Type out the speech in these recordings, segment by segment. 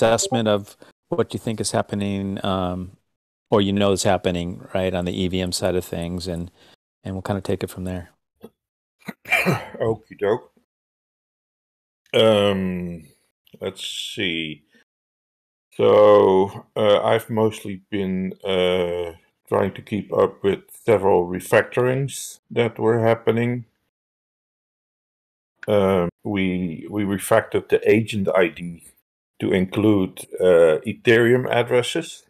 assessment of what you think is happening, um, or you know is happening, right, on the EVM side of things, and and we'll kind of take it from there. Okie doke. Um, let's see. So uh, I've mostly been uh, trying to keep up with several refactorings that were happening. Um, we we refactored the agent ID to include uh, Ethereum addresses,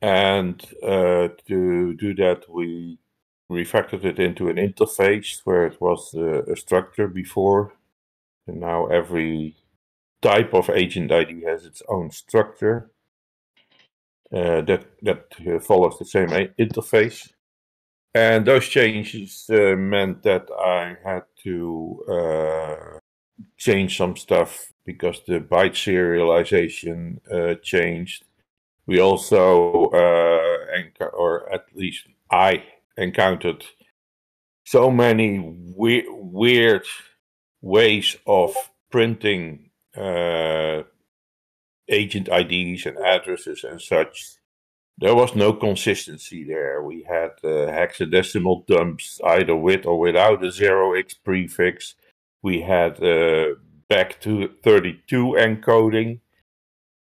and uh, to do that, we refactored it into an interface where it was uh, a structure before, and now every type of agent ID has its own structure uh, that that uh, follows the same interface. And those changes uh, meant that I had to change some stuff because the byte serialization uh, changed. We also, uh, or at least I encountered so many we- weird ways of printing uh, agent IDs and addresses and such. There was no consistency there. We had uh, hexadecimal dumps either with or without a 0x prefix. We had uh, back to 32 encoding,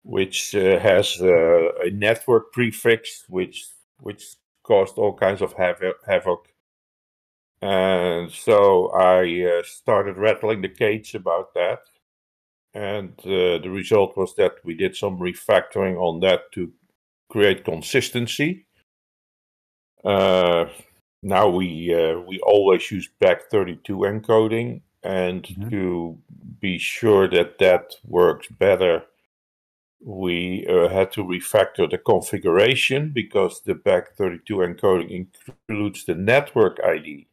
which uh, has uh, a network prefix, which which caused all kinds of havoc. And so I uh, started rattling the cage about that and uh, the result was that we did some refactoring on that to create consistency. Uh, now we we always use bech32 encoding, and mm-hmm. to be sure that that works better, we uh, had to refactor the configuration because the bech32 encoding includes the network ID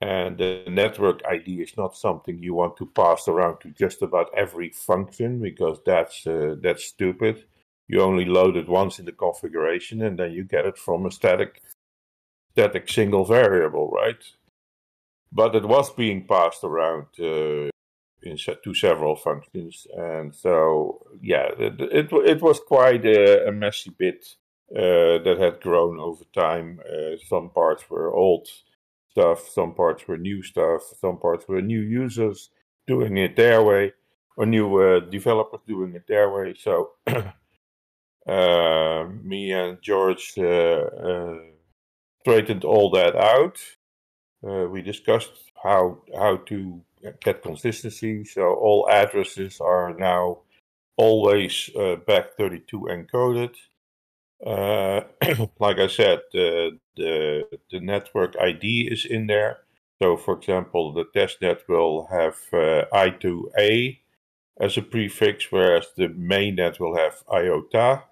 and the network ID is not something you want to pass around to just about every function because that's uh, that's stupid. You only load it once in the configuration and then you get it from a static static single variable, right? But it was being passed around uh, in to several functions, and so yeah, it it, it was quite a, a messy bit uh, that had grown over time. Uh, some parts were old stuff, some parts were new stuff, some parts were new users doing it their way, or new uh, developers doing it their way. So uh, me and George uh, straightened all that out. Uh, we discussed how how to get consistency. So all addresses are now always uh, bech32 encoded. Uh, like I said, the, the the network ID is in there. So, for example, the testnet will have uh, I2A as a prefix, whereas the mainnet will have IOTA.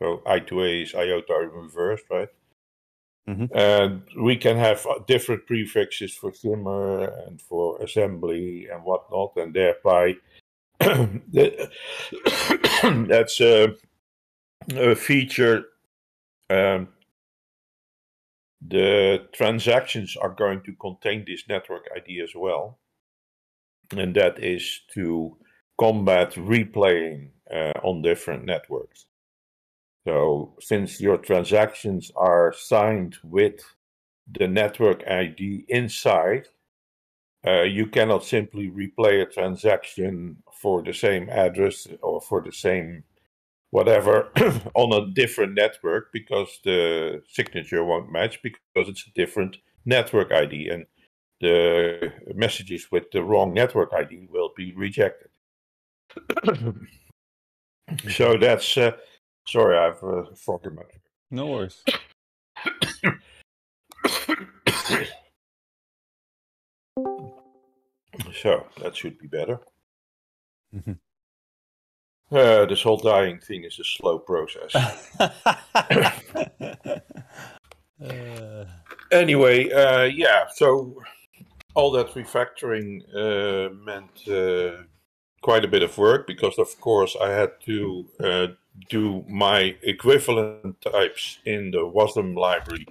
So I2A is IOTA reversed, right? Mm-hmm. And we can have uh, different prefixes for Shimmer and for assembly and whatnot, and thereby that's a, a feature um, the transactions are going to contain this network ID as well. And that is to combat replaying uh, on different networks. So, since your transactions are signed with the network ID inside, uh, you cannot simply replay a transaction for the same address or for the same whatever on a different network because the signature won't match because it's a different network ID and the messages with the wrong network ID will be rejected. so that's uh, sorry, I've uh, frog in my No worries. so that should be better. Mm-hmm. Uh, this whole dying thing is a slow process. uh... Anyway, uh, yeah, so all that refactoring uh, meant uh, quite a bit of work because, of course, I had to uh, do my equivalent types in the WASM library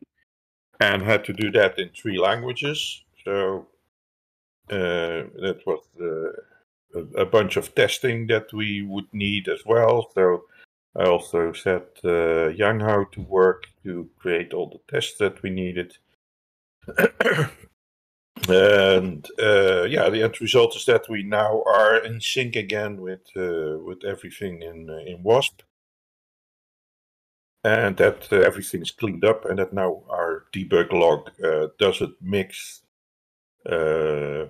and had to do that in three languages. So that was a, a, bunch of testing that we would need as well. So I also set uh, Hao to work to create all the tests that we needed. and uh, yeah, the end result is that we now are in sync again with uh, with everything in uh, in Wasp, and that uh, everything is cleaned up, and that now our debug log uh, doesn't mix uh,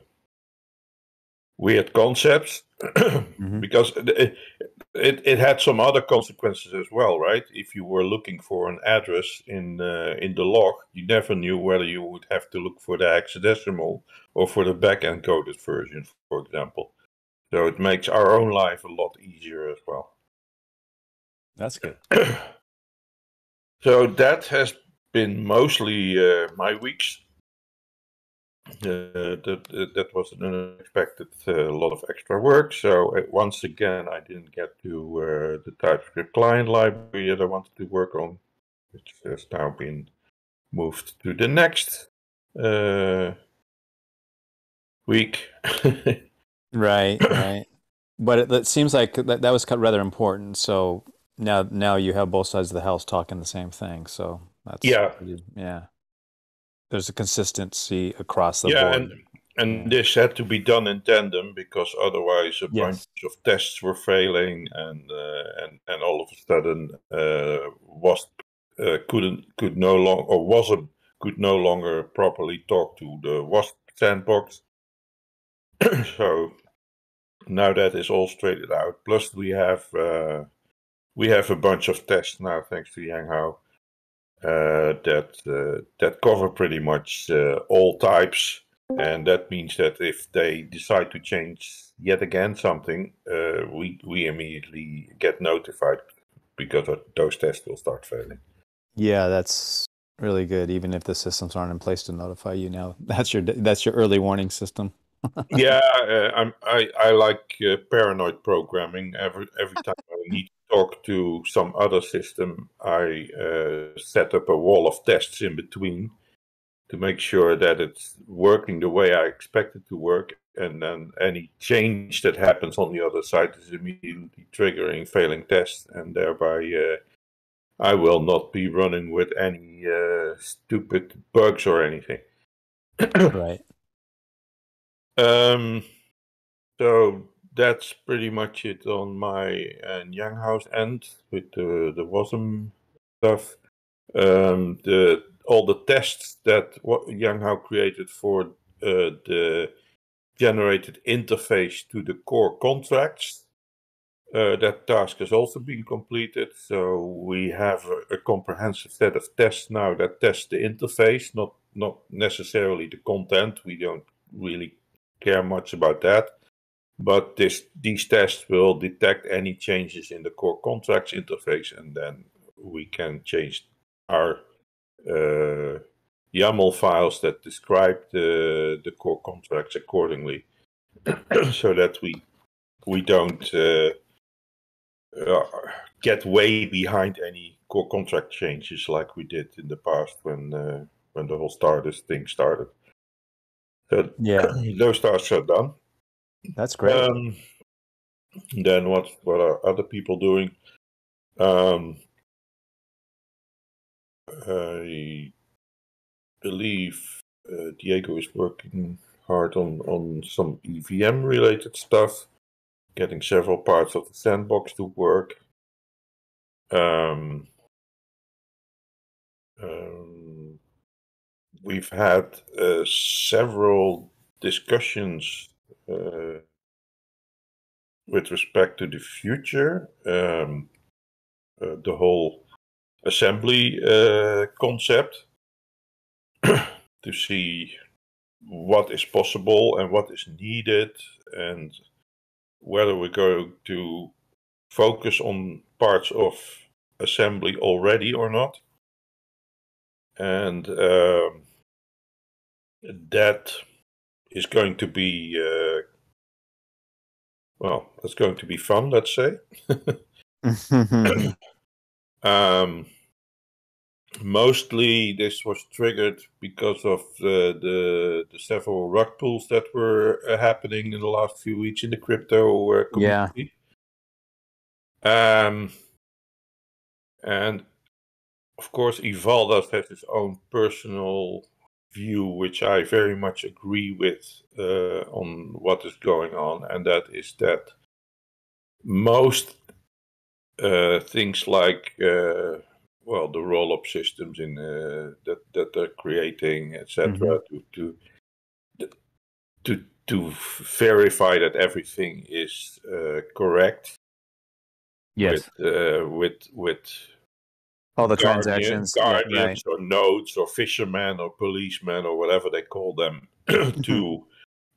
weird concepts mm-hmm. because it, it, it had some other consequences as well, right? If you were looking for an address in uh, in the log, you never knew whether you would have to look for the hexadecimal or for the bech encoded version, for example. So it makes our own life a lot easier as well. That's good. so that has been mostly uh, my weeks. Uh, that that was an unexpected uh, lot of extra work. So uh, once again, I didn't get to uh, the TypeScript client library that I wanted to work on, which has now been moved to the next uh, week. right, right. But it, it, seems like that, that was rather important. So now now you have both sides of the house talking the same thing. So that's yeah, pretty, yeah there's a consistency across the yeah, board. and and this had to be done in tandem because otherwise a yes. bunch of tests were failing, and uh, and and all of a sudden uh, Wasp uh, couldn't could no longer or wasn't could no longer properly talk to the Wasp sandbox. so now that is all straightened out. Plus we have uh, we have a bunch of tests now thanks to Yang Hao uh, that uh, that cover pretty much uh, all types, and that means that if they decide to change yet again something, we we immediately get notified because those tests will start failing. Yeah, that's really good. Even if the systems aren't in place to notify you now, that's your that's your early warning system. yeah, uh, i I like uh, paranoid programming. Every every time I need talk to some other system, I uh, set up a wall of tests in between to make sure that it's working the way I expect it to work. And then any change that happens on the other side is immediately triggering failing tests, and thereby uh, I will not be running with any uh, stupid bugs or anything. right. Um. So that's pretty much it on my uh, Yang Hao's end with the the WASM stuff. Um, the all the tests that Yang Hao created for uh, the generated interface to the core contracts. Uh, that task has also been completed. So we have a, a, comprehensive set of tests now that test the interface, not not necessarily the content. We don't really care much about that. But this, these tests will detect any changes in the core contracts interface, and then we can change our uh, YAML files that describe the, the core contracts accordingly, so that we we don't uh, uh, get way behind any core contract changes like we did in the past when uh, when the whole Stardust thing started. So yeah, those tasks are done. That's great. Um, then what what are other people doing? Um, I believe uh, Diego is working hard on on some EVM related stuff, getting several parts of the sandbox to work. Um, um, we've had uh, several discussions uh, with respect to the future, um, uh, the whole assembly uh, concept, to see what is possible and what is needed, and whether we're going to focus on parts of assembly already or not. And um, that is going to be uh, well, it's going to be fun. Let's say. um, mostly this was triggered because of uh, the the several rug pulls that were uh, happening in the last few weeks in the crypto uh, community. Yeah. Um, and of course, Evaldas has his own personal view, which I very much agree with uh, on what is going on, and that is that most uh, things like uh, well the roll-up systems in uh, that that they're creating, etc., mm-hmm. to to to to verify that everything is uh, correct. Yes. With uh, with with all the guardian, transactions, guardians yeah, right. or nodes or fishermen or policemen or whatever they call them mm-hmm. to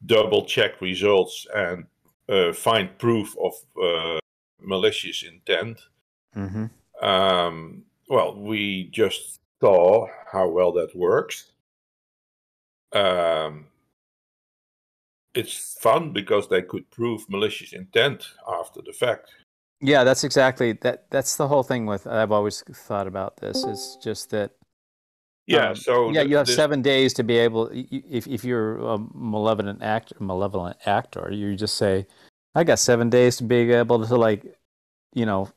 double check results and uh, find proof of uh, malicious intent. Mm-hmm. Um, well, we just saw how well that works. Um, it's fun because they could prove malicious intent after the fact. Yeah, that's exactly that. That's the whole thing with. I've always thought about this. Is just that. Yeah. Um, so yeah, you have this... seven days to be able. If if you're a malevolent actor, malevolent actor, you just say, "I got seven days to be able to like, you know,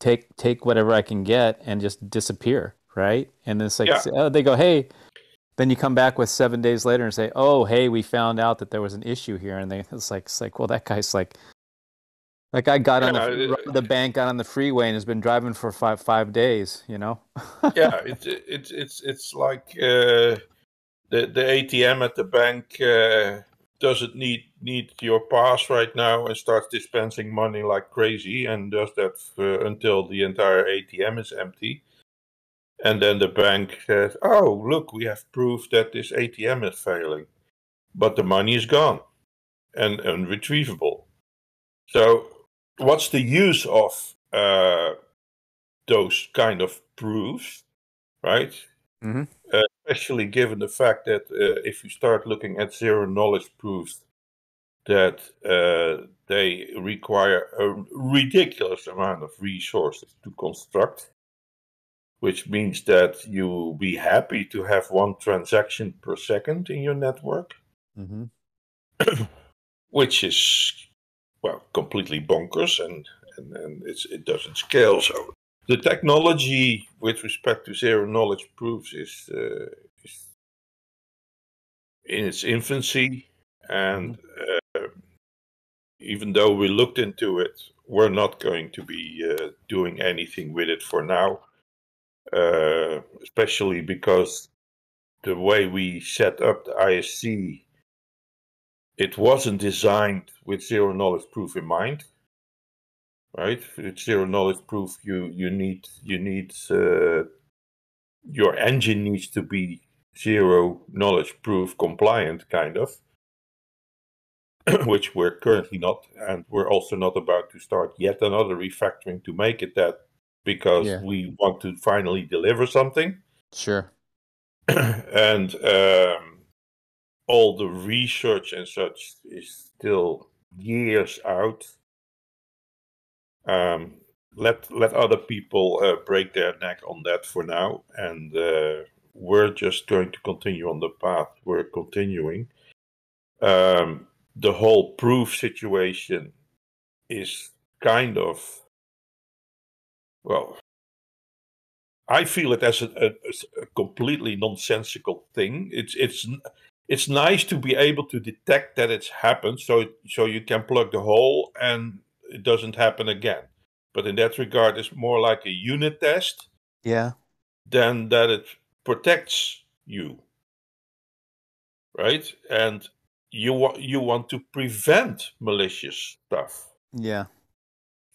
take take whatever I can get and just disappear, right?" And then it's like yeah. oh, they go, "Hey." Then you come back with seven days later and say, "Oh, hey, we found out that there was an issue here," and they it's like it's like, well, that guy's like like I got yeah, on the, it, the bank, got on the freeway, and has been driving for five five days. You know. yeah, it's it's it's it's like uh, the the ATM at the bank uh, doesn't need need your pass right now and starts dispensing money like crazy, and does that for, until the entire ATM is empty. And then the bank says, "Oh, look, we have proof that this ATM is failing, but the money is gone and unretrievable." So what's the use of uh, those kind of proofs, right? Mm-hmm. Uh, especially given the fact that uh, if you start looking at zero knowledge proofs, that uh, they require a ridiculous amount of resources to construct, which means that you'll be happy to have one transaction per second in your network, mm-hmm. which is well completely bonkers and and, and it doesn't scale. So the technology with respect to zero knowledge proofs is, uh, is in its infancy, and uh, even though we looked into it, we're not going to be uh, doing anything with it for now. Uh, especially because the way we set up the ISC it wasn't designed with zero knowledge proof in mind right? With zero knowledge proof you you need you need uh, your engine needs to be zero knowledge proof compliant kind of which we're currently not and we're also not about to start yet another refactoring to make it that because yeah. we want to finally deliver something. Sure. And um, all the research and such is still years out. Um, let let other people uh, break their neck on that for now, and uh, we're just going to continue on the path we're continuing. Um, the whole proof situation is kind of well. I feel it as a, a, a completely nonsensical thing. It's it's it's nice to be able to detect that it's happened so so you can plug the hole and it doesn't happen again. But in that regard it's more like a unit test yeah. than that it protects you. Right? And you want you want to prevent malicious stuff. Yeah.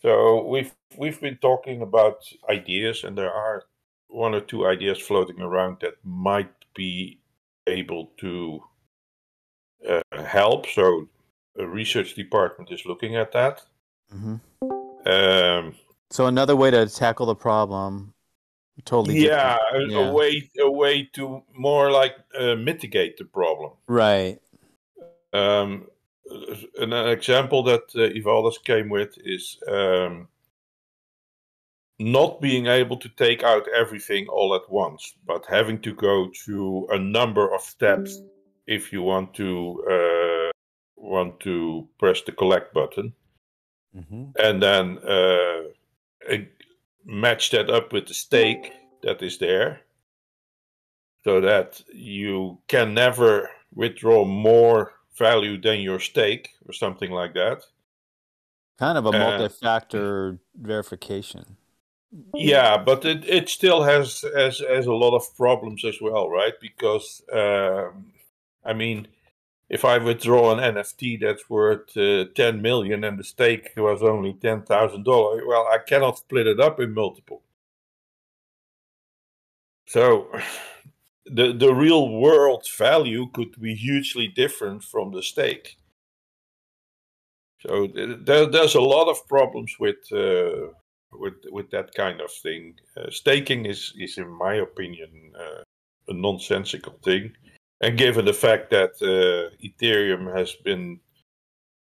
So we've we've been talking about ideas and there are one or two ideas floating around that might be able to uh, help. So a research department is looking at that. Mm-hmm. Um, so another way to tackle the problem, totally. Yeah, a, yeah. a way a way to more like uh, mitigate the problem. Right. Um, an, an example that uh, came with is um, not being able to take out everything all at once, but having to go through a number of steps if you want to uh, want to press the collect button, Mm-hmm. and then uh, uh, match that up with the stake that is there, so that you can never withdraw more value than your stake or something like that. Kind of a Uh, multi-factor verification. Yeah, but it, it still has, has has a lot of problems as well, right? Because um, I mean, if I withdraw an NFT that's worth uh, ten million and the stake was only ten thousand dollars, well, I cannot split it up in multiple. So the the real world value could be hugely different from the stake. So there, there's a lot of problems with uh, with with that kind of thing. Uh, staking is is, in my opinion, uh, a nonsensical thing, and given the fact that uh, Ethereum has been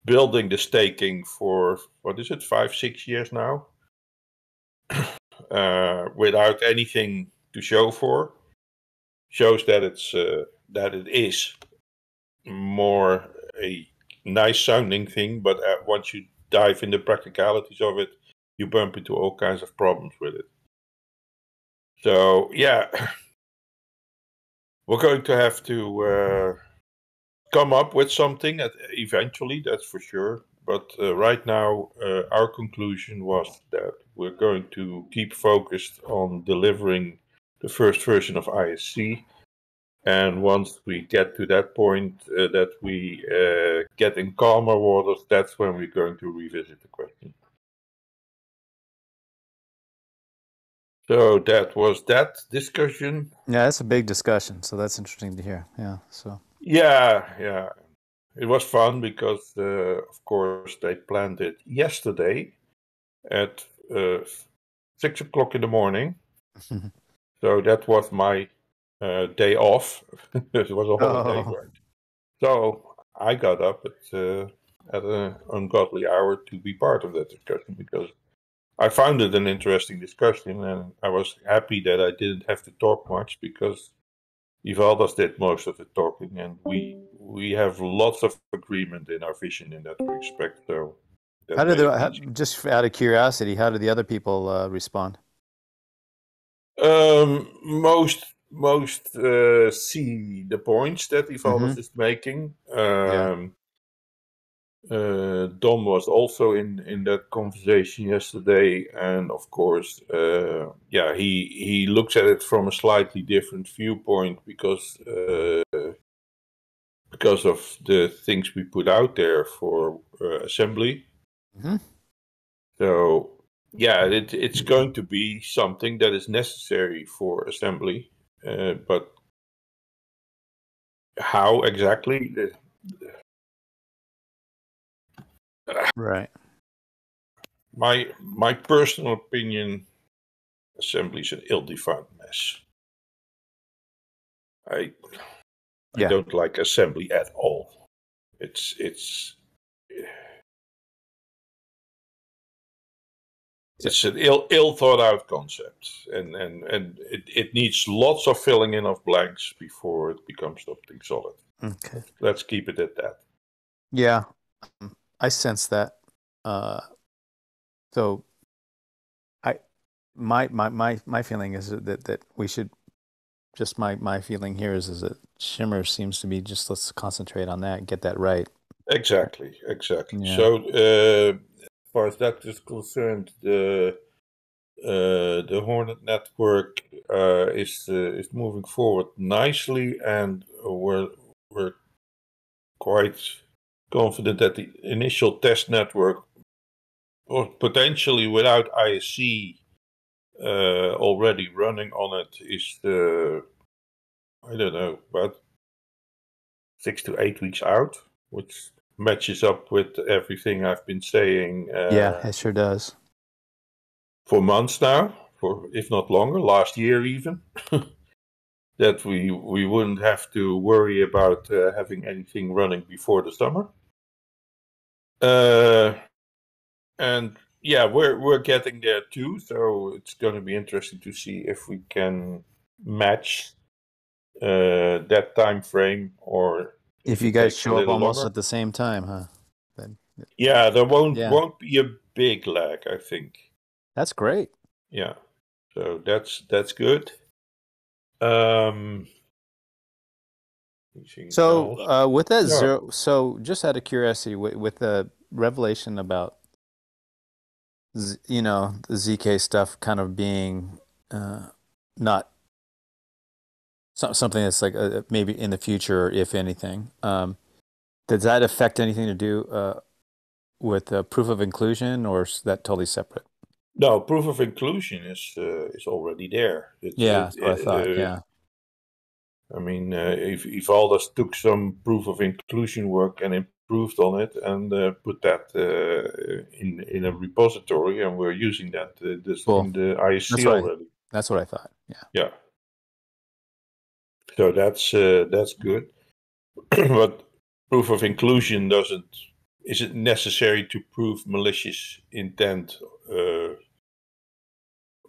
building the staking for what is it, five six years now, uh, without anything to show for, shows that it's uh, that it is more a nice sounding thing, but uh, once you dive in the practicalities of it, you bump into all kinds of problems with it. So yeah, we're going to have to uh, come up with something at, eventually. That's for sure. But uh, right now, uh, our conclusion was that we're going to keep focused on delivering the first version of ISC. And once we get to that point, uh, that we uh, get in calmer waters, that's when we're going to revisit the question. So that was that discussion. Yeah, that's a big discussion. So that's interesting to hear. Yeah. So Yeah, yeah. It was fun because, uh, of course, they planned it yesterday at uh, six o'clock in the morning. so that was my uh, day off. it was a holiday, Oh. So I got up at uh, at an ungodly hour to be part of that discussion because I found it an interesting discussion, and I was happy that I didn't have to talk much because Evaldas did most of the talking, and we we have lots of agreement in our vision in that respect. So, that how did the how, just out of curiosity, how did the other people uh, respond? um, most most uh, see the points that Evaldas Mhm. is making. Um, uh, Dom was also in in that conversation yesterday, and of course, uh, yeah, he he looks at it from a slightly different viewpoint because uh, because of the things we put out there for uh, assembly. Mhm. So yeah, it, it's going to be something that is necessary for assembly, uh, but how exactly? The- Right. my my personal opinion, assembly is an ill-defined mess. I I don't like assembly at all. It's it's it's an ill ill thought out concept, and and and it, it needs lots of filling in of blanks before it becomes something solid. Okay. Let's keep it at that. Yeah, I sense that. Uh, so, I my my my my feeling is that that we should just my my feeling here is is that Shimmer seems to be just let's concentrate on that and get that right. Exactly, exactly. Yeah. So, uh, as far as that is concerned, the uh, the Hornet network uh, is uh, is moving forward nicely, and we're we're quite confident that the initial test network, or potentially without ISC uh, already running on it, is the I don't know, about six to eight weeks out, which matches up with everything I've been saying. Uh, yeah, it sure does. for months now, for if not longer, last year even, that we we wouldn't have to worry about uh, having anything running before the summer. Uh, and yeah, we're we're getting there too. So it's going to be interesting to see if we can match uh, that time frame or if you guys show up almost longer. at the same time, huh? Then Yeah, there won't Yeah. won't be a big lag, I think. that's great. Yeah, so that's that's good. Um, So uh, with that zero, so just out of curiosity, with, with the revelation about, Z, you know, the zk stuff kind of being uh, not so, something that's like uh, maybe in the future, if anything, um, does that affect anything to do uh, with uh, proof of inclusion, or is that totally separate? no, proof of inclusion is uh, is already there. It- Yeah, it- what I thought. yeah, I mean, uh, if if Aldous took some proof of inclusion work and improved on it and uh, put that uh, in in a repository, and we're using that uh, this Cool. in the ISC That's already. that's what I thought. Yeah. Yeah. So that's uh, that's good, but proof of inclusion doesn't isn't necessary to prove malicious intent uh,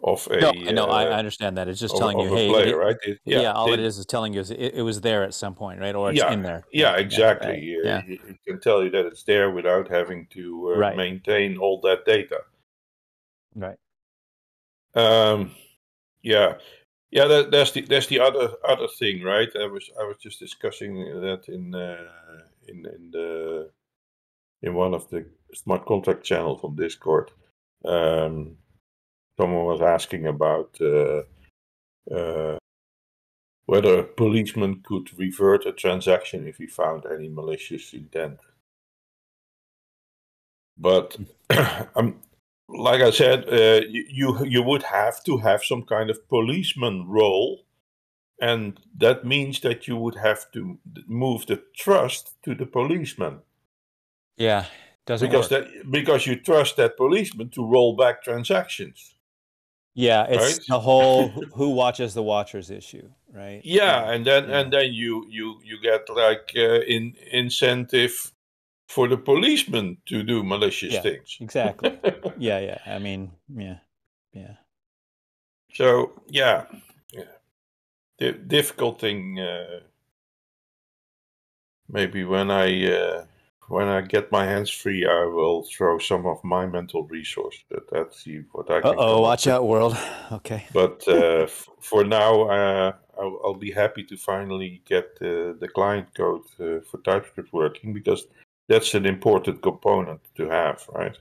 of a No, I know. I, uh, understand that. It's just of, telling of you, hey, player, it- right? It- yeah, all it is is telling you is it, it was there at some point, right? Or it's Yeah, in there. Yeah, right, exactly. right, Uh, yeah. It, it can tell you that it's there without having to uh, Right. maintain all that data. Right. Um, yeah, yeah. That, that's the that's the other other thing, right? I was I was just discussing that in uh, in in the in one of the smart contract channels on Discord. Um, someone was asking about uh, uh, whether a policeman could revert a transaction if he found any malicious intent. But um, like I said, uh, you, you you would have to have some kind of policeman role, and that means that you would have to move the trust to the policeman Yeah. Doesn't because work. that because you trust that policeman to roll back transactions. Yeah, it's right? the whole who- watches the watchers issue, right? Yeah, and then Yeah. and then you you you get like uh, in incentive for the policeman to do malicious Yeah, things. exactly. Yeah, yeah. I mean, yeah, yeah. So yeah, yeah. the difficult thing. Uh, maybe when I uh, when I get my hands free, I will throw some of my mental resource. at That that's see what I can. Oh, watch out, world. Okay. But uh, f- for now, uh, I'll, I'll be happy to finally get uh, the client code uh, for TypeScript working because that's an important component to have, right?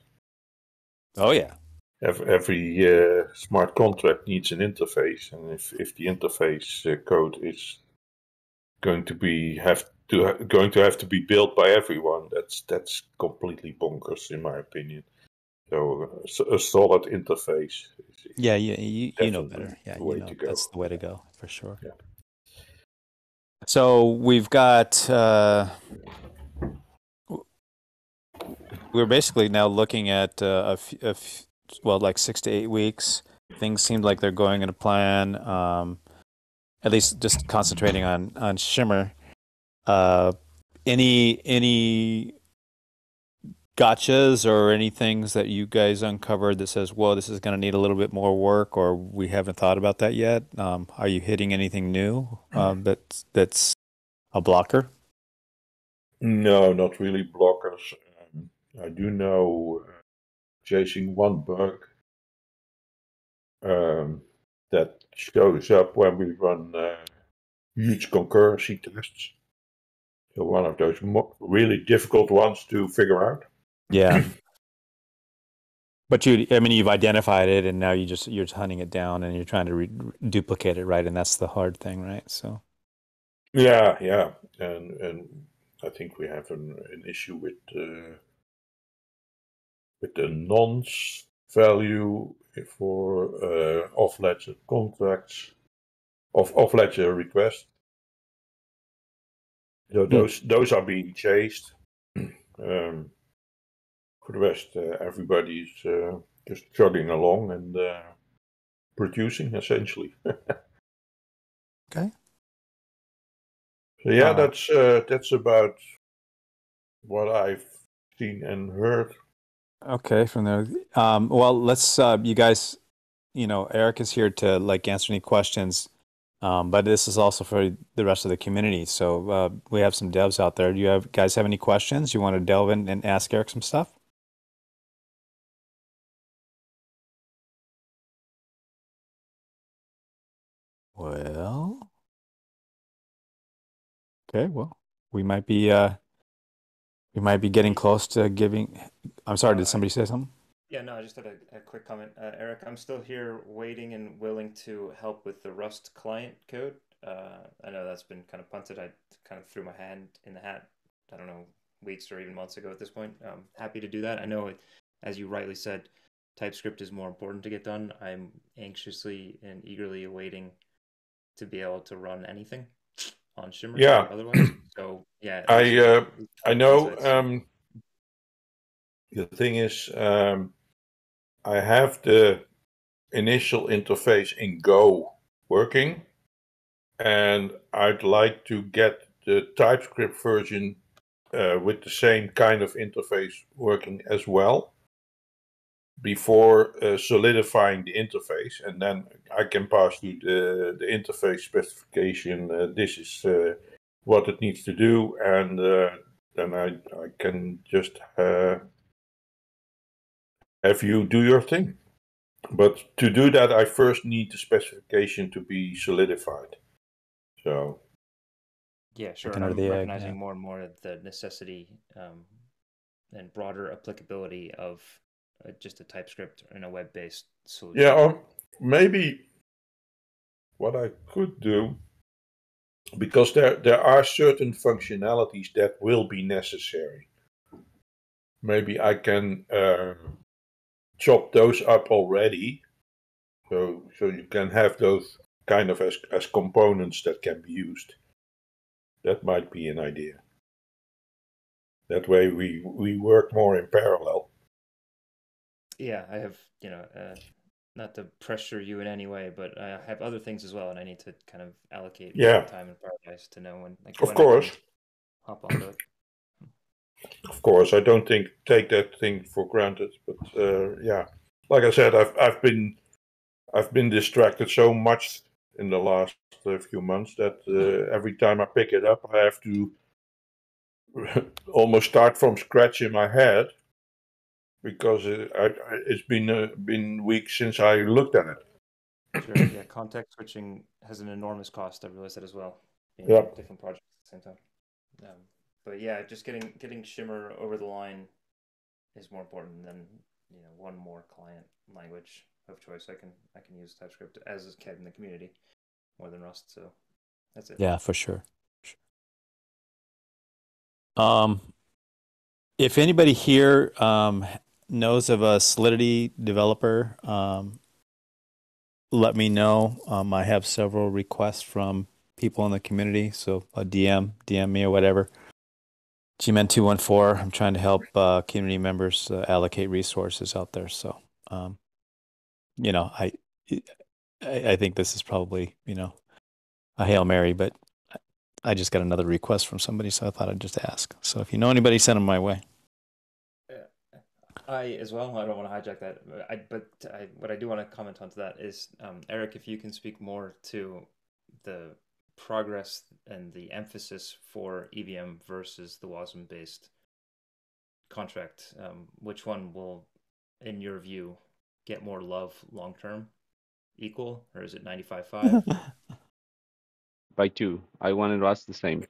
Oh yeah. Ev- Every uh, smart contract needs an interface, and if, if the interface uh, code is going to be have to ha- going to have to be built by everyone, that's that's completely bonkers in my opinion. So s- a solid interface. is- Yeah, yeah. You, you know better. Yeah, you know that's the way to go for sure. Yeah. So we've got. Uh, we're basically now looking at uh, a, f- a f- well, like six to eight weeks. Things seem like they're going in a plan. Um, at least just concentrating on on Shimmer. Uh, any any gotchas or any things that you guys uncovered that says, "Whoa, this is going to need a little bit more work," or we haven't thought about that yet? Um, are you hitting anything new um, that's that's a blocker? No, not really blockers. Um, I do know uh, chasing one bug um, that shows up when we run uh, huge concurrency tests. One of those really difficult ones to figure out. Yeah. But you, I mean, you've identified it, and now you just you're hunting it down, and you're trying to re- duplicate it, right? And that's the hard thing, right? So, Yeah, yeah, and and I think we have an, an issue with uh, with the nonce value for uh, off ledger contracts, of off ledger requests. So those those are being chased. um, for the rest, uh, everybody's uh, just chugging along and uh, producing essentially. Okay. So yeah, that's uh, that's about what I've seen and heard. Okay, from there. Um, well, let's. Uh, you guys, you know, Eric is here to like answer any questions, um, but this is also for the rest of the community. So uh, we have some devs out there. Do you have guys have any questions? You want to delve in and ask Eric some stuff? Well, okay. Well, we might be. Uh, we might be getting close to giving. I'm sorry. Did somebody say something? Yeah, no, I just had a, a quick comment. Uh, Eric, I'm still here waiting and willing to help with the Rust client code. Uh, I know that's been kind of punted. I kind of threw my hand in the hat, I don't know, weeks or even months ago at this point. I'm happy to do that. I know, it, as you rightly said, TypeScript is more important to get done. I'm anxiously and eagerly awaiting to be able to run anything on Shimmer. Yeah. Otherwise, so yeah. I uh, I know. Um, the thing is, um, I have the initial interface in Go working, and I'd like to get the TypeScript version uh, with the same kind of interface working as well before uh, solidifying the interface, and then I can pass you the the interface specification. Uh, this is uh, what it needs to do, and uh, then I I can just uh, have you do your thing. But to do that, I first need the specification to be solidified. So. Yeah, sure. Chicken or I'm the egg, recognizing yeah. more and more the necessity um, and broader applicability of uh, just a TypeScript and a web-based solution. Yeah, or maybe what I could do, because there there are certain functionalities that will be necessary. Maybe I can uh, chop those up already, so so you can have those kind of as as components that can be used. That might be an idea. That way we we work more in parallel. Yeah, I have, you know, uh, not to pressure you in any way, but I have other things as well, and I need to kind of allocate Yeah. time and prioritize to know when. Like, Of when I can course. hop onto it. Of course i don't think take that thing for granted but uh, yeah like i said i've i've been i've been distracted so much in the last uh, few months that uh, every time i pick it up i have to almost start from scratch in my head because it, I, I, it's been uh, been weeks since i looked at it Sure. Yeah, context switching has an enormous cost. I realize that as well. Being Yeah. Different projects at the same time. Um, but yeah, just getting getting Shimmer over the line is more important than you know one more client language of choice. I can I can use TypeScript as is Kev in the community more than Rust. So that's it. Yeah, for sure. Sure. Um, if anybody here um, knows of a Solidity developer, um, let me know. Um, I have several requests from people in the community, so a DM, DM me or whatever. GMN two one four. I'm trying to help uh, community members uh, allocate resources out there. So, um, you know, I, I I think this is probably you know a hail mary, but I just got another request from somebody, so I thought I'd just ask. So if you know anybody, send them my way. I as well. I don't want to hijack that. I, but I, what I do want to comment onto that is, um, Eric, if you can speak more to the progress and the emphasis for EVM versus the WASM based contract, um, which one will, in your view, get more love long term? Equal or is it 95.5? by two. I wanted Rust the same.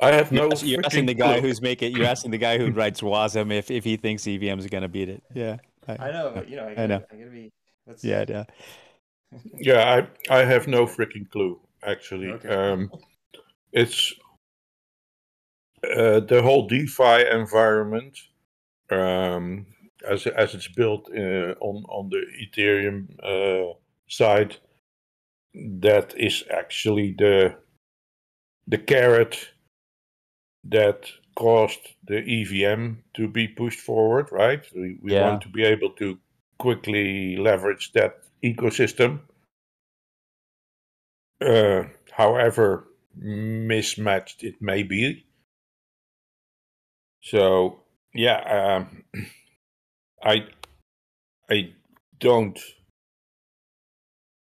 i have no You're, asking- you're asking the guy clue. who's making. You're asking the guy who writes WASM if, if he thinks EVM is going to beat it. Yeah, I know, but you know, I, I gotta, know. I gotta be. Let's, yeah, yeah. Yeah i i have no freaking clue actually Okay. um it's uh, the whole DeFi environment, um, as as it's built uh, on on the Ethereum uh, side, that is actually the the carrot that caused the EVM to be pushed forward. Right? We, we Yeah. want to be able to quickly leverage that ecosystem. Uh, however mismatched it may be. So yeah, um, I I don't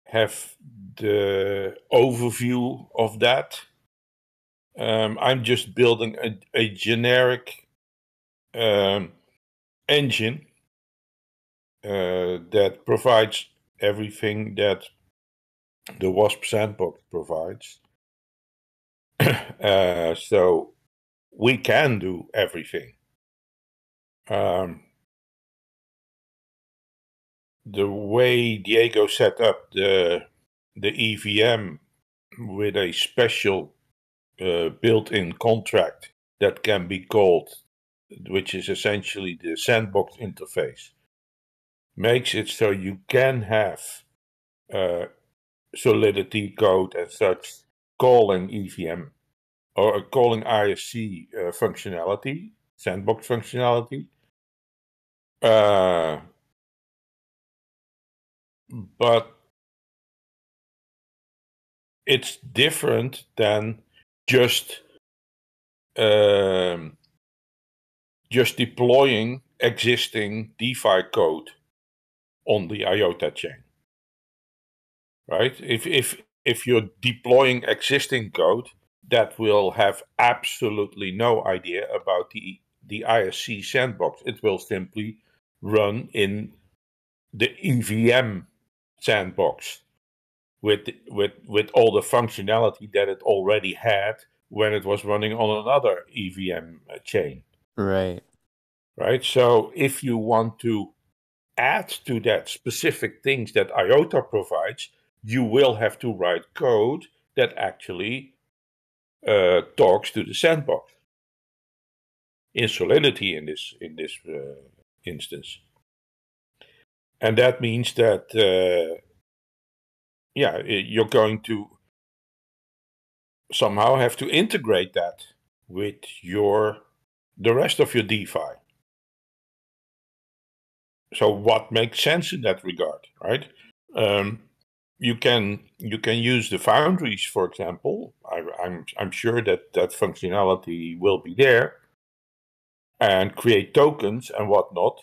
have the overview of that. Um, I'm just building a, a generic um, engine uh, that provides everything that the Wasp Sandbox provides. uh, so we can do everything. Um, the way Diego set up the the EVM with a special uh, built-in contract that can be called, which is essentially the sandbox interface, makes it so you can have uh, Solidity code and such calling EVM or calling ISC uh, functionality, sandbox functionality. Uh, but it's different than just um, just deploying existing DeFi code on the IOTA chain. Right? If if if you're deploying existing code, that will have absolutely no idea about the the ISC sandbox. It will simply run in the EVM sandbox with with with all the functionality that it already had when it was running on another EVM chain. Right. Right. So if you want to add to that specific things that IOTA provides, you will have to write code that actually uh, talks to the sandbox. In Solidity in this in this uh, instance. And that means that uh, yeah you're going to somehow have to integrate that with your the rest of your defi so what makes sense in that regard right? Um, you can you can use the foundries for example. I, I'm, I'm sure that that functionality will be there. And create tokens and whatnot.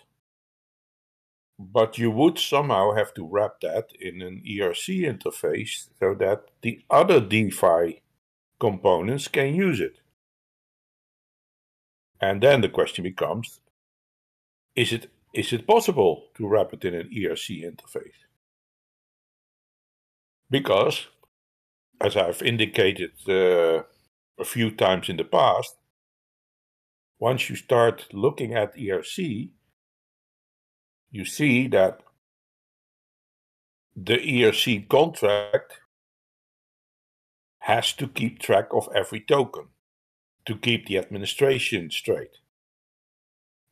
But you would somehow have to wrap that in an ERC interface so that the other DeFi components can use it. And then the question becomes is it, is it possible to wrap it in an ERC interface? Because, as I've indicated uh, a few times in the past, once you start looking at ERC, you see that the ERC contract has to keep track of every token to keep the administration straight.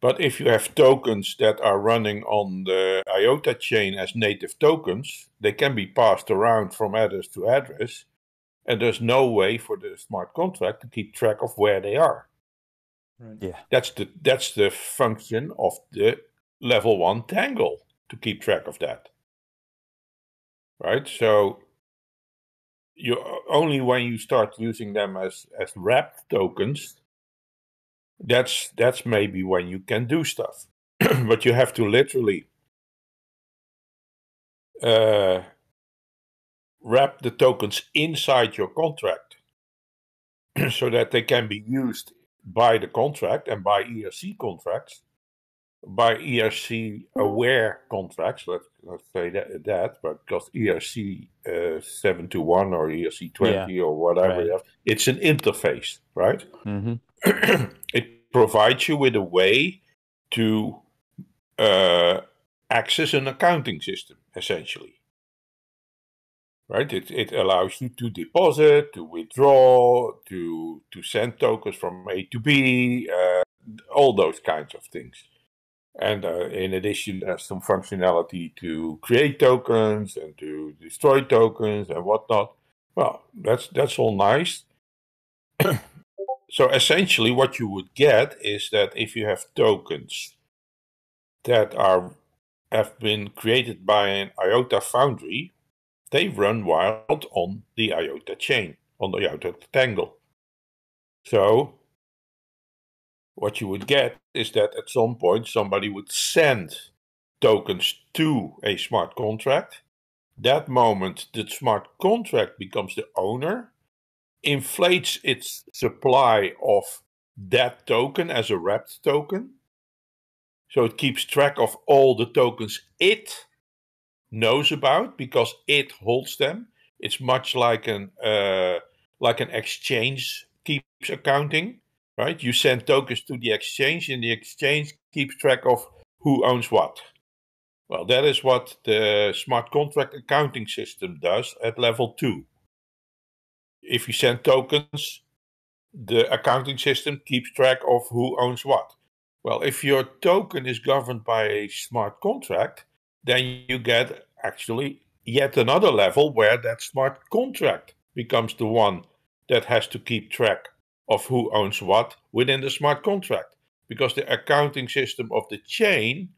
But if you have tokens that are running on the IOTA chain as native tokens, they can be passed around from address to address, and there's no way for the smart contract to keep track of where they are. Right. Yeah. That's the that's the function of the level one tangle to keep track of that. Right? So you only when you start using them as, as wrapped tokens, that's that's maybe when you can do stuff. but you have to literally uh, wrap the tokens inside your contract so that they can be used by the contract and by ERC contracts by ERC aware contracts, let's, let's say that, that but because ERC uh, 721 or ERC 20 yeah. or whatever, right. it's an interface, right? Mm-hmm. it provides you with a way to uh, access an accounting system, essentially. Right? It, it allows you to deposit, to withdraw, to, to send tokens from A to B, uh, all those kinds of things. And uh, in addition, there's some functionality to create tokens and to destroy tokens and whatnot. Well, that's that's all nice. so essentially, what you would get is that if you have tokens that are have been created by an IOTA foundry, they run wild on the IOTA chain, on the IOTA tangle. So what you would get is that at some point somebody would send tokens to a smart contract. That moment, the smart contract becomes the owner, inflates its supply of that token as a wrapped token. So it keeps track of all the tokens it knows about because it holds them. It's much like an uh, like an exchange keeps accounting, right? You send tokens to the exchange, and the exchange keeps track of who owns what. Well, that is what the smart contract accounting system does at level two. If you send tokens, the accounting system keeps track of who owns what. Well, if your token is governed by a smart contract, then you get actually yet another level where that smart contract becomes the one that has to keep track of who owns what within the smart contract. Because the accounting system of the chain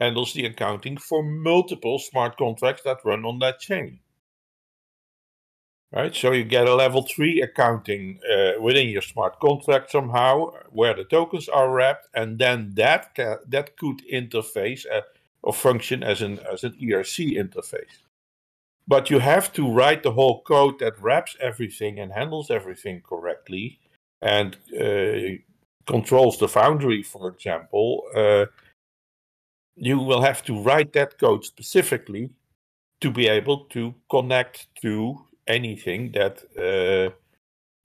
handles the accounting for multiple smart contracts that run on that chain. Right, so you get a level three accounting uh, within your smart contract somehow, where the tokens are wrapped, and then that ca- that could interface uh, or function as an as an ERC interface. But you have to write the whole code that wraps everything and handles everything correctly, and uh, controls the foundry, for example. Uh, you will have to write that code specifically to be able to connect to anything that uh,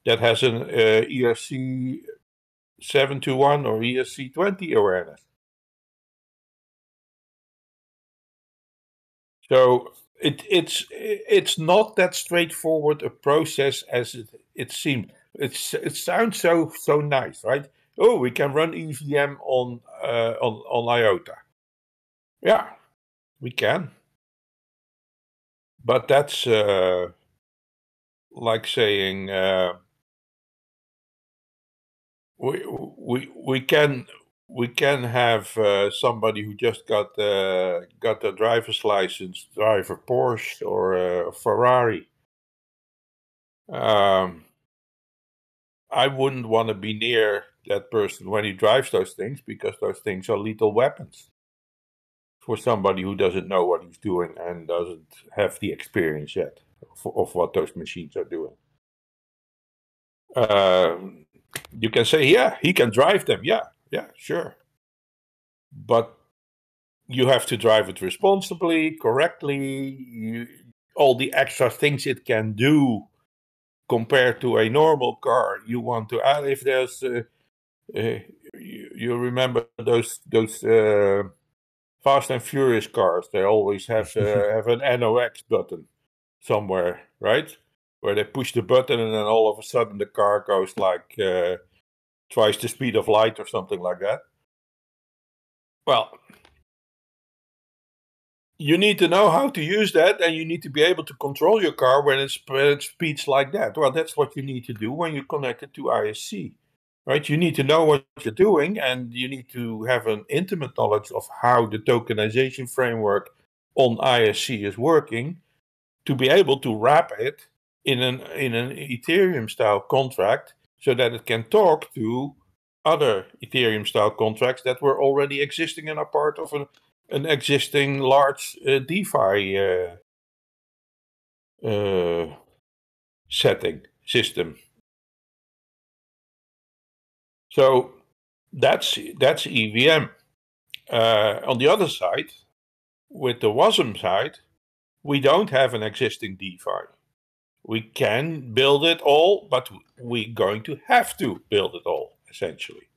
that has an uh, ERC 721 or ERC 20 awareness. So it, it's it's not that straightforward a process as it, it seems. It's it sounds so so nice, right? Oh, we can run EVM on uh, on on IOTA. Yeah, we can. But that's uh, like saying uh, we we we can we can have uh, somebody who just got uh, got a driver's license drive a Porsche or a Ferrari. Um, I wouldn't want to be near that person when he drives those things because those things are lethal weapons for somebody who doesn't know what he's doing and doesn't have the experience yet of, of what those machines are doing. Um, you can say, yeah, he can drive them. Yeah, yeah, sure. But you have to drive it responsibly, correctly. You, all the extra things it can do compared to a normal car, you want to add. If there's, uh, uh, you, you, remember those those uh, Fast and Furious cars, they always have uh, have an NOS button somewhere, right? Where they push the button and then all of a sudden the car goes like uh, twice the speed of light or something like that. Well, you need to know how to use that and you need to be able to control your car when it speeds like that well that's what you need to do when you connect it to isc right you need to know what you're doing and you need to have an intimate knowledge of how the tokenization framework on isc is working to be able to wrap it in an in an ethereum style contract so that it can talk to other ethereum style contracts that were already existing and are part of an an existing large uh, DeFi uh, uh, setting system. So that's that's EVM. Uh, on the other side, with the WASM side, we don't have an existing DeFi. We can build it all, but we're going to have to build it all essentially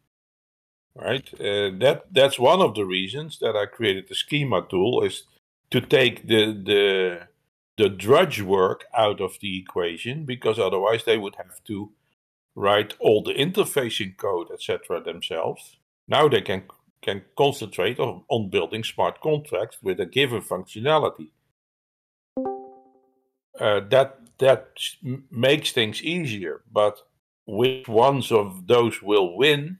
right? Uh, that that's one of the reasons that I created the schema tool is to take the the the drudge work out of the equation because otherwise they would have to write all the interfacing code etc themselves. Now they can can concentrate on, on building smart contracts with a given functionality. Uh, that that makes things easier, but which ones of those will win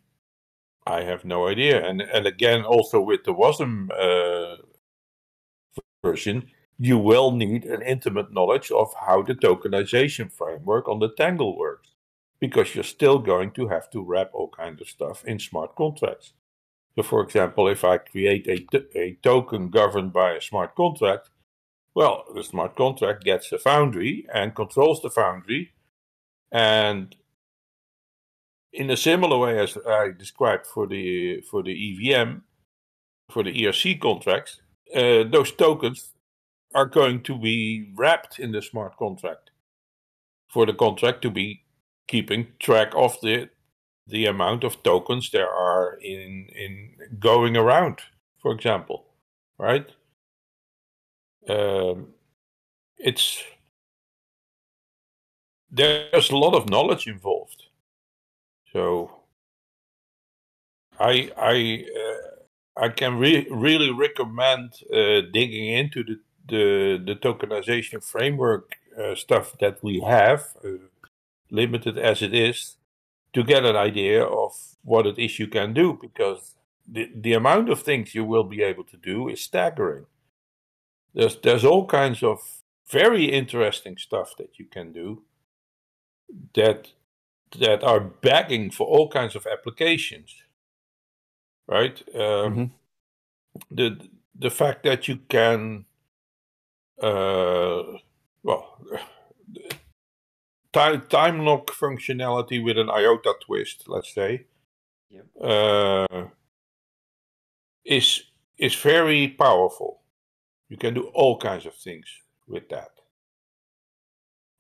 I have no idea. And and again, also with the WASM uh, version, you will need an intimate knowledge of how the tokenization framework on the Tangle works. because you're still going to have to wrap all kinds of stuff in smart contracts. So, for example, if I create a, a token governed by a smart contract, well, the smart contract gets a foundry and controls the foundry. And in a similar way as I described for the for the EVM, for the ERC contracts, uh, those tokens are going to be wrapped in the smart contract for the contract to be keeping track of the the amount of tokens there are in in going around for example right um, it's there's a lot of knowledge involved so i i uh, i can re- really recommend uh, digging into the, the the tokenization framework uh, stuff that we have uh, limited as it is to get an idea of what it is you can do because the, the amount of things you will be able to do is staggering. There's there's all kinds of very interesting stuff that you can do that that are begging for all kinds of applications. Right? Um, mm-hmm. The the fact that you can uh, well time time lock functionality with an IOTA twist, let's say, yep. uh, is is very powerful. You can do all kinds of things with that.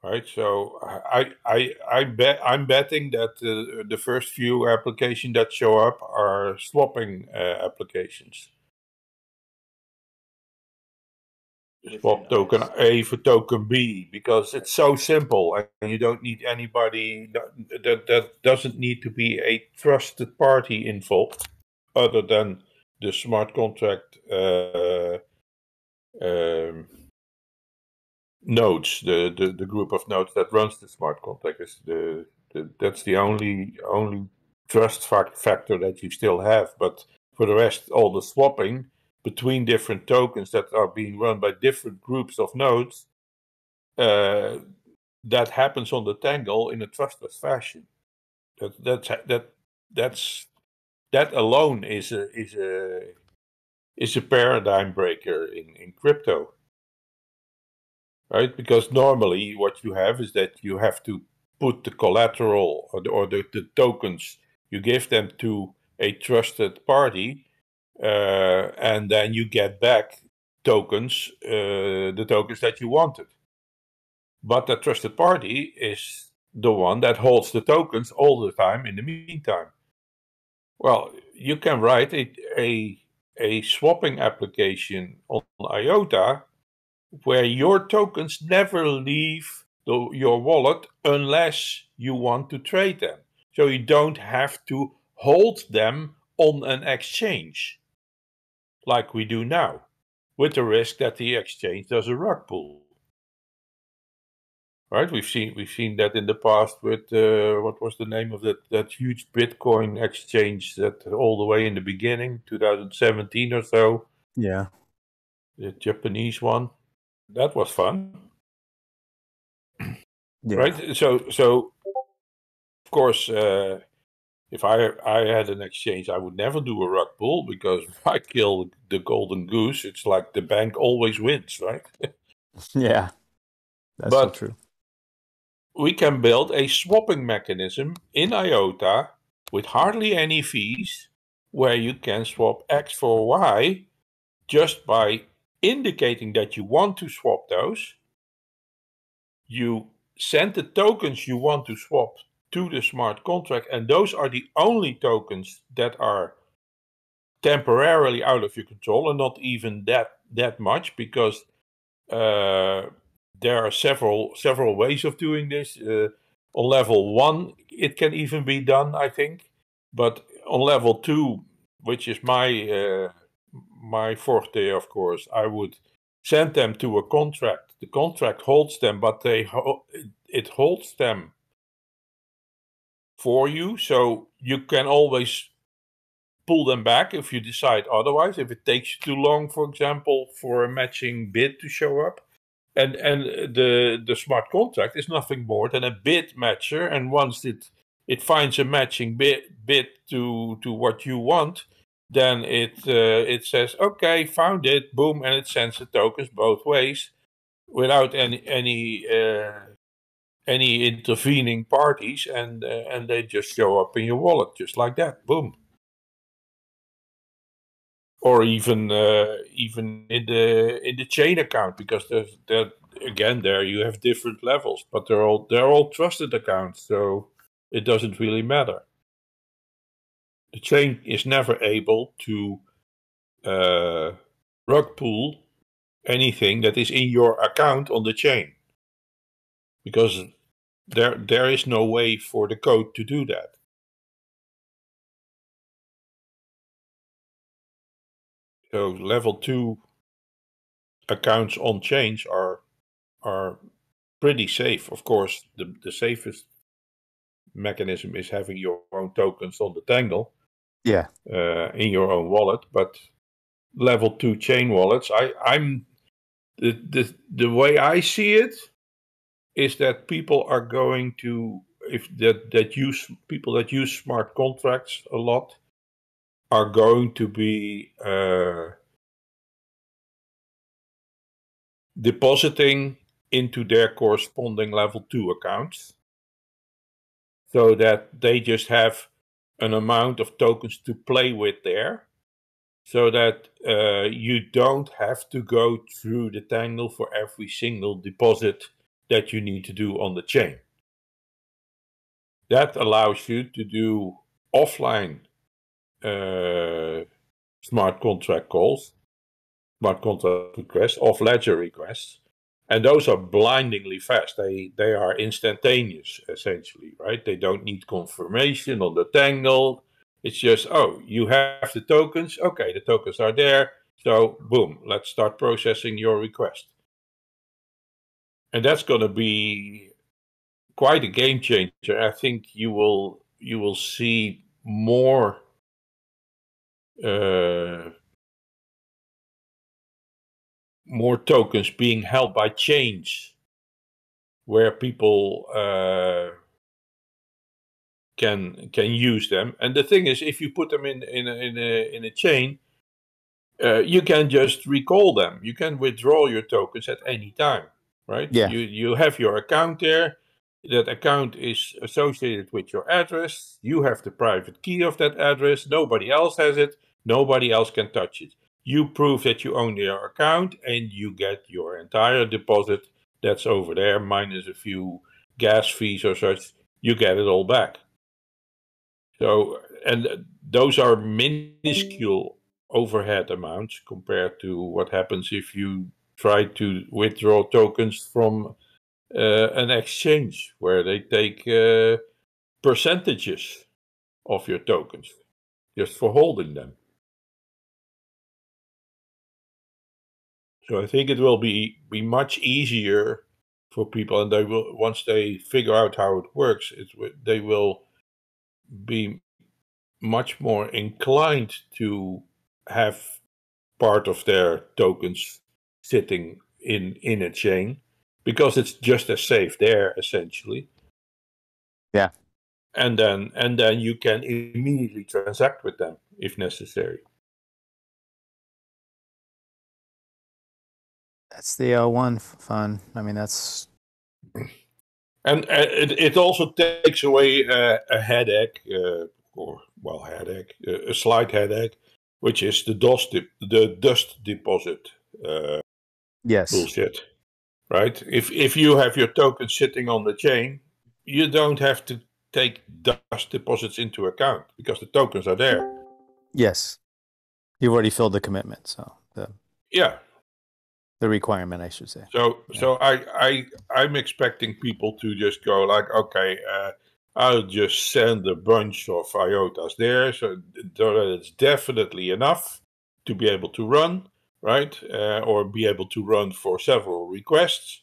Right, so I I I bet I'm betting that uh, the first few applications that show up are swapping uh, applications. swap token A for token B because it's so simple and you don't need anybody that that doesn't need to be a trusted party involved other than the smart contract uh, um, nodes the, the the group of nodes that runs the smart contract is the, the that's the only only trust factor that you still have but for the rest all the swapping between different tokens that are being run by different groups of nodes, uh, that happens on the Tangle in a trustless fashion. That that's that that's that alone is a is a is a paradigm breaker in, in crypto. Right? Because normally what you have is that you have to put the collateral or the, or the, the tokens, you give them to a trusted party uh, and then you get back tokens, uh, the tokens that you wanted. But the trusted party is the one that holds the tokens all the time in the meantime. Well, you can write a, a, a swapping application on IOTA where your tokens never leave the, your wallet unless you want to trade them. So you don't have to hold them on an exchange like we do now, with the risk that the exchange does a rug pull. Right, we've seen we've seen that in the past with uh, what was the name of that that huge Bitcoin exchange that all the way in the beginning, 2017 or so. Yeah, the Japanese one. That was fun. Yeah. Right. So so of course uh, if I I had an exchange, I would never do a rug pull because if I kill the golden goose, it's like the bank always wins, right? yeah, that's but so true. We can build a swapping mechanism in IOTA with hardly any fees, where you can swap X for Y just by indicating that you want to swap those. You send the tokens you want to swap to the smart contract. And those are the only tokens that are temporarily out of your control and not even that that much because uh, there are several several ways of doing this. Uh, on level one, it can even be done, I think. But on level two, which is my uh, my forte, of course, I would send them to a contract. The contract holds them, but they ho- it holds them for you. So you can always pull them back if you decide otherwise. If it takes too long, for example, for a matching bid to show up, and and the the smart contract is nothing more than a bid matcher, and once it it finds a matching bid bid to to what you want, then it uh, it says okay, found it, boom, and it sends the tokens both ways without any any uh, any intervening parties, and uh, and they just show up in your wallet just like that, boom. Or even uh, even in the in the chain account because there's there again there you have different levels, but they're all they're all trusted accounts, so it doesn't really matter. The chain is never able to uh, rug pull anything that is in your account on the chain because there there is no way for the code to do that so level 2 accounts on change are are pretty safe of course the, the safest mechanism is having your own tokens on the tangle Yeah. uh, in your own wallet but level 2 chain wallets i i'm the, the the way I see it is that people are going to if that that use people that use smart contracts a lot are going to be uh, depositing into their corresponding level 2 accounts so that they just have an amount of tokens to play with there so that uh, you don't have to go through the tangle for every single deposit that you need to do on the chain. That allows you to do offline uh, smart contract calls, smart contract requests, off ledger requests, and those are blindingly fast. They they are instantaneous essentially, right? They don't need confirmation on the tangle. It's just, oh, you have the tokens. Okay, the tokens are there. So, boom, let's start processing your request. And that's going to be quite a game changer. I think you will you will see more uh, more tokens being held by chains where people uh, can can use them. And the thing is, if you put them in in a, in a, in a chain, uh, you can just recall them. You can withdraw your tokens at any time, right? Yeah. You you have your account there. That account is associated with your address. You have the private key of that address. Nobody else has it. Nobody else can touch it. You prove that you own your account, and you get your entire deposit that's over there, minus a few gas fees or such. You get it all back. So, and those are minuscule overhead amounts compared to what happens if you try to withdraw tokens from uh, an exchange where they take uh, percentages of your tokens just for holding them. So I think it will be be much easier for people, and they will once they figure out how it works, it they will be much more inclined to have part of their tokens sitting in in a chain because it's just as safe there essentially Yeah. and then and then you can immediately transact with them if necessary That's the L1 fun. I mean, that's and uh, it, it also takes away uh, a headache uh, or well headache uh, a slight headache which is the dust the dust deposit uh, yes. bullshit, right? If if you have your token sitting on the chain, you don't have to take dust deposits into account because the tokens are there. Yes. You've already filled the commitment, so the Yeah. The requirement, I should say. So Yeah. so I I I'm expecting people to just go like, okay, uh, I'll just send a bunch of IOTAs there, so that it's definitely enough to be able to run, right? Uh, or be able to run for several requests.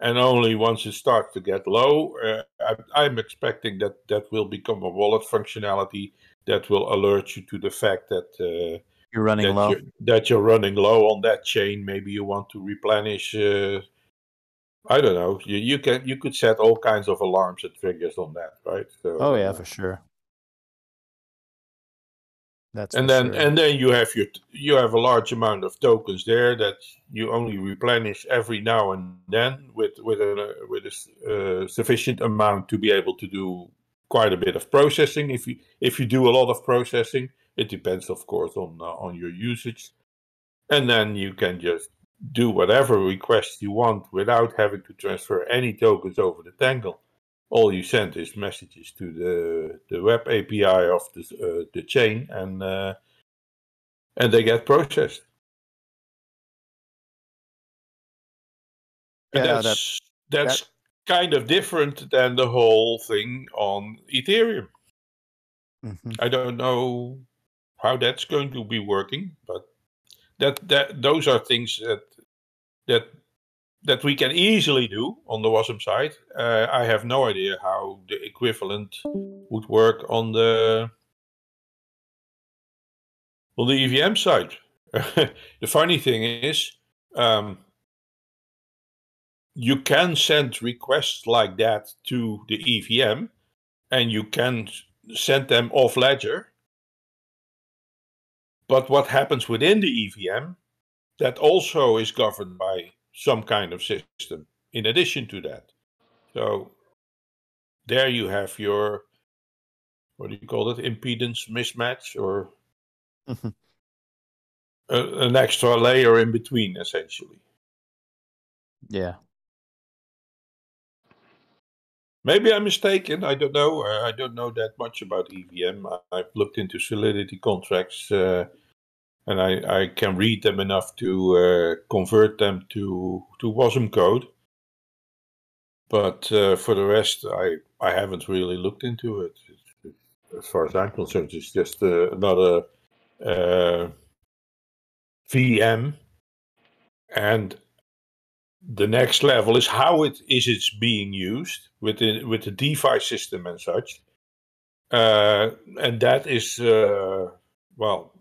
And only once it starts to get low, uh, I, I'm expecting that that will become a wallet functionality that will alert you to the fact that uh, You're running that low. You're, that you're running low on that chain. Maybe you want to replenish uh, I don't know. You you can you could set all kinds of alarms and triggers on that, right? So, Oh yeah, uh, for sure. That's and then sure. and then you have your you have a large amount of tokens there that you only replenish every now and then with with a with a s- uh, sufficient amount to be able to do quite a bit of processing. If you if you do a lot of processing, it depends, of course, on uh, on your usage, and then you can just do whatever requests you want without having to transfer any tokens over the Tangle. All you send is messages to the the web API of the uh, the chain, and uh, and they get processed. And Yeah, that- that's that's kind of different than the whole thing on Ethereum. Mhm. I don't know how that's going to be working, but that that those are things that that that we can easily do on the WASM side. Uh, I have no idea how the equivalent would work on the on the EVM side. the funny thing is, um, you can send requests like that to the EVM, and you can send them off ledger. But what happens within the EVM, that also is governed by some kind of system in addition to that. So there you have your, what do you call it, impedance mismatch or Mhm. a, an extra layer in between, essentially. Yeah. Maybe I'm mistaken. I don't know. I don't know that much about EVM. I've looked into Solidity contracts, uh, and I, I can read them enough to uh, convert them to to WASM code. But uh, for the rest, I I haven't really looked into it. As far as I'm concerned, it's just uh, another uh, VM, and the next level is how it is it's being used with the with the DeFi system and such, uh, and that is uh, well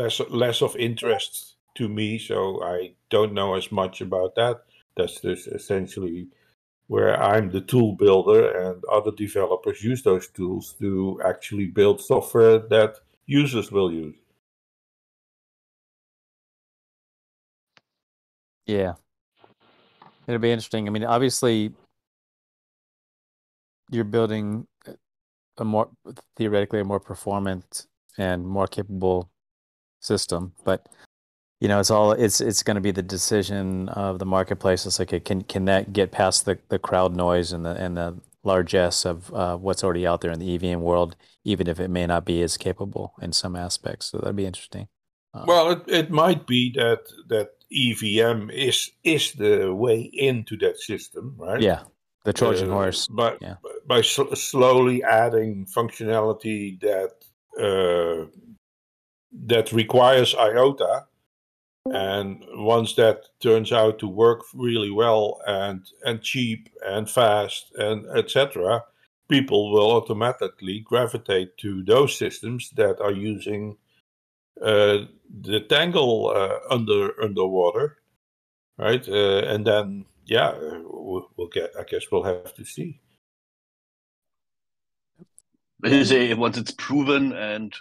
less less of interest to me. So I don't know as much about that. That's just essentially where I'm the tool builder, and other developers use those tools to actually build software that users will use. Yeah. It'll be interesting. I mean, obviously, you're building a more theoretically a more performant and more capable system, but you know, it's all it's it's going to be the decision of the marketplace. It's like, okay, can can that get past the, the crowd noise and the and the largesse of uh, what's already out there in the EVM world, even if it may not be as capable in some aspects. So that'd be interesting. Uh, Well, it, it might be that that EVM is is the way into that system, right? yeah, the Trojan Uh, horse. But yeah. by sl- slowly adding functionality that uh, that requires IOTA, and once that turns out to work really well and and cheap and fast and etc., people will automatically gravitate to those systems that are using uh, the tangle uh, under underwater, right? Uh, and then yeah, we'll, we'll get. I guess we'll have to see. They say once it's proven, and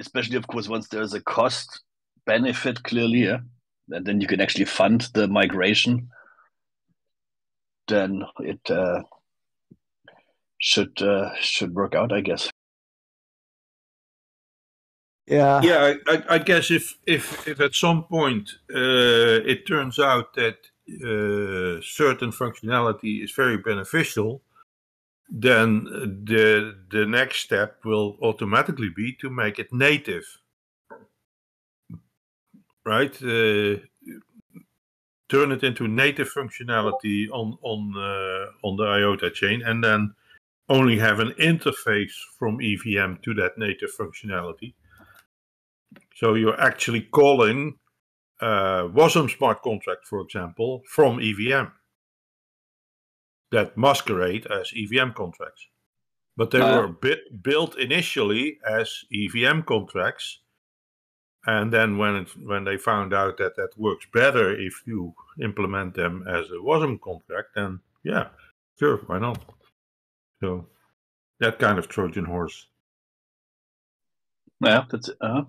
especially, of course, once there's a cost benefit clearly, yeah, and then you can actually fund the migration, then it uh, should uh, should work out, I guess. Yeah. Yeah, I, I, I guess if if if at some point uh, it turns out that uh, certain functionality is very beneficial, then the the next step will automatically be to make it native, right? Uh, turn it into native functionality on on uh, on the IOTA chain, and then only have an interface from EVM to that native functionality. So you're actually calling uh, WASM smart contract, for example, from EVM that masquerade as EVM contracts. But they Ah. were bi- built initially as EVM contracts and then when it, when they found out that that works better if you implement them as a WASM contract, then yeah, sure, why not? So that kind of Trojan horse. Yeah, that's uh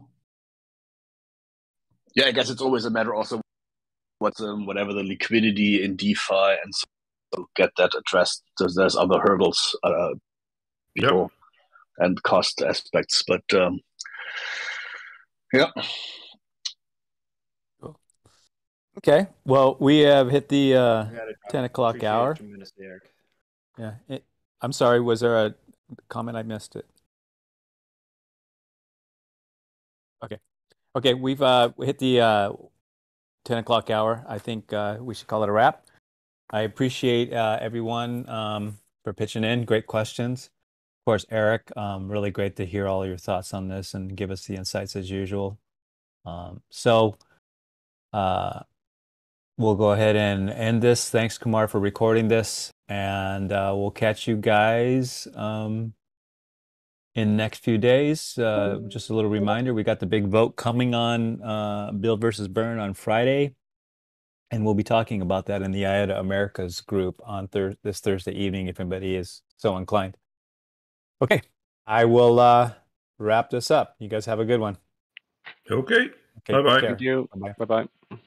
Yeah, I guess it's always a matter also what's um, whatever the liquidity in DeFi and so get that addressed. There's, there's other hurdles uh, before and cost aspects, but um, yeah. Okay. Well, we have hit the uh, I 10 o'clock hour. it. Yeah. It, I'm sorry. Was there a comment? I missed it. Okay. Okay. We've uh, hit the uh, 10 o'clock hour. I think uh, we should call it a wrap. I appreciate uh, everyone um, for pitching in. Great questions. Of course, Eric, um, really great to hear all your thoughts on this and give us the insights as usual. Um, so uh, we'll go ahead and end this. Thanks, Kumar, for recording this. And uh, we'll catch you guys um, in the next few days. Uh, just a little reminder we got the big vote coming on uh, Build versus Burn on Friday. And we'll be talking about that in the IOTA Americas group on thir- this Thursday evening if anybody is so inclined. Okay, I will uh, wrap this up. You guys have a good one. Okay. Okay, Bye-bye. take. Thank you. Bye-bye. Bye bye.